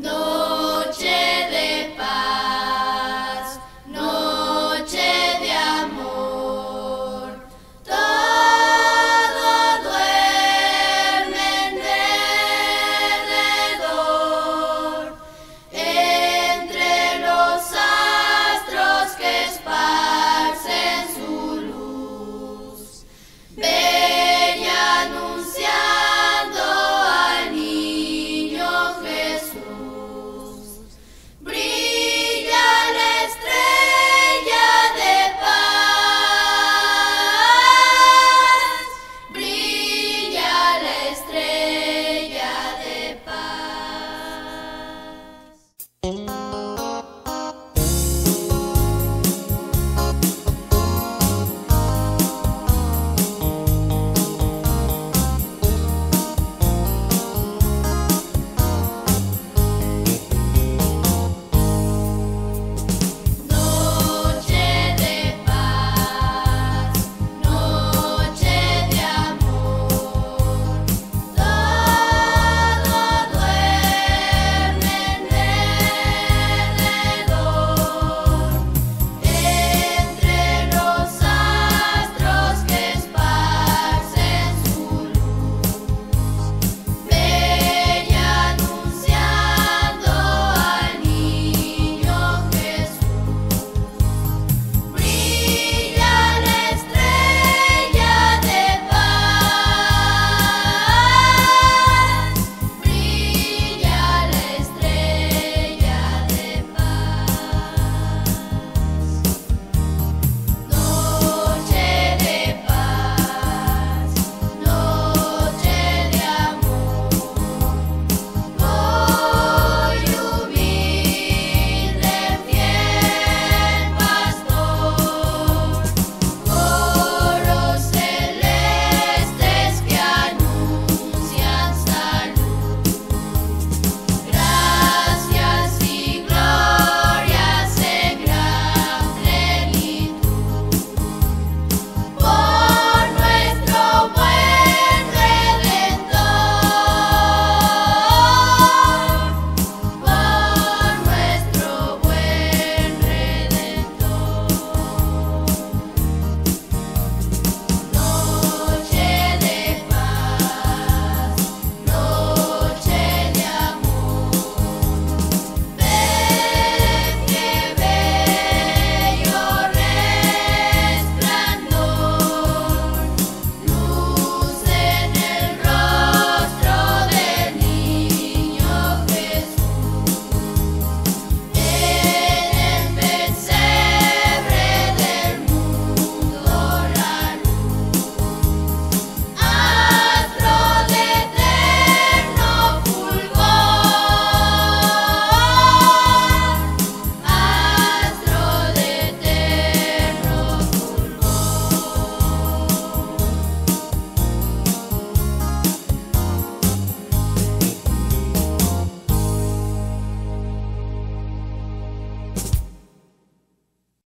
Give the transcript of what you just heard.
No.